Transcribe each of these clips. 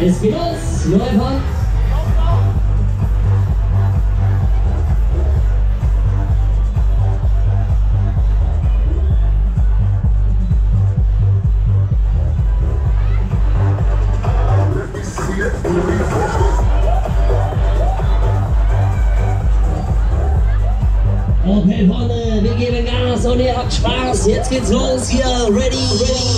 Es geht los, Läufer. Okay, Freunde, wir geben Gas und ihr habt Spaß. Jetzt geht's los hier. Ready, ready,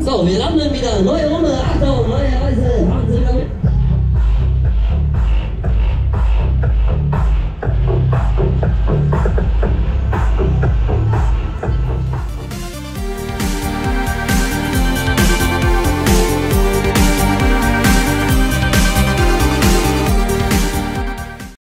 So, wir landen wieder. Neue Runde. Achtung, neue.